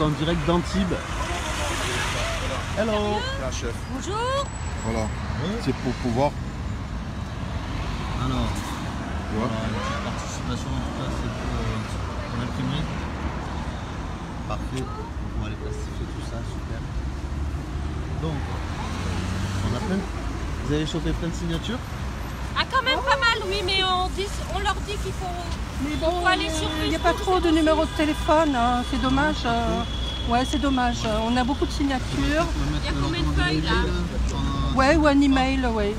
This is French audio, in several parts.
En direct d'Antibes. Hello La chef. Bonjour. Voilà. C'est pour pouvoir. Alors, vois alors, la participation en tout cas c'est pour euh, ton imprimerie. Parfait, on va les plastifier tout ça, super. Donc, on a plein. Vous avez chopé plein de signatures? Ah, quand même pas mal, oui, mais on, dit, on leur dit qu'il faut. Mais bon, faut aller sur il n'y a pas trop de numéros de téléphone, hein, c'est dommage. euh, ouais, c'est dommage. euh, On a beaucoup de signatures. Il y a combien de feuilles, là Ouais, ou un email, ouais.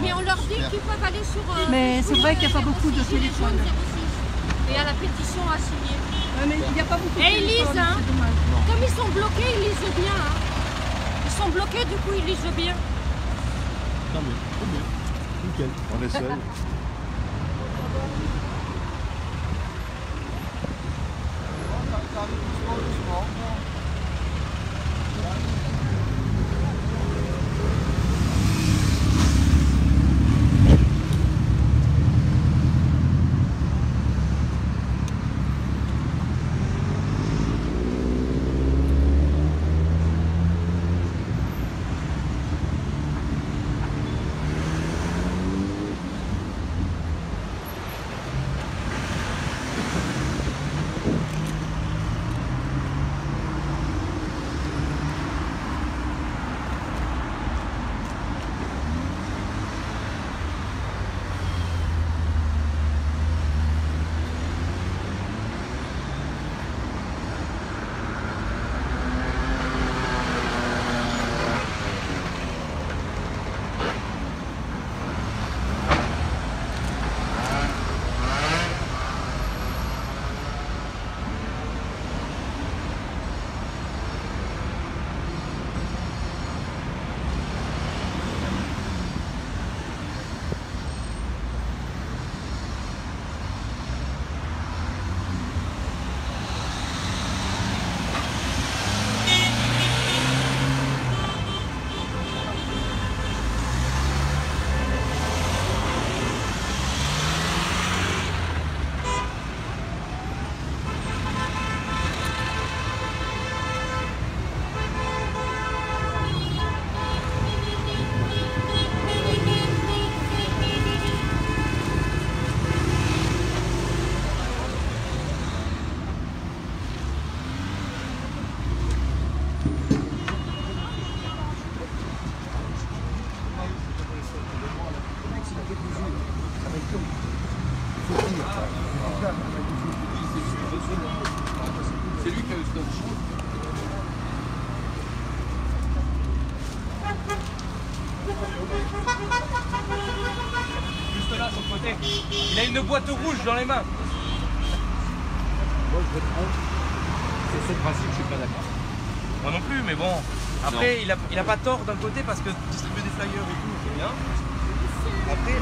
Mais on leur dit qu'ils peuvent aller sur. euh, Mais c'est vrai qu'il n'y a pas beaucoup de 06, Gilets téléphone. jaunes 06. Et à la pétition à signer. Ouais, mais il n'y a pas beaucoup de Et ils téléphone, lisent, hein. Comme ils sont bloqués, ils lisent bien. hein. Ils sont bloqués, du coup, ils lisent bien. Tant mieux, très bien. On essaye. C'est lui qui a eu ce Juste là, sur le côté. Il a une boîte rouge dans les mains. Moi, je vais prendre. C'est ce principe, je suis pas d'accord. Moi non plus, mais bon. Après, il a, il a pas tort d'un côté parce que distribuer des flyers et tout, c'est bien. Après,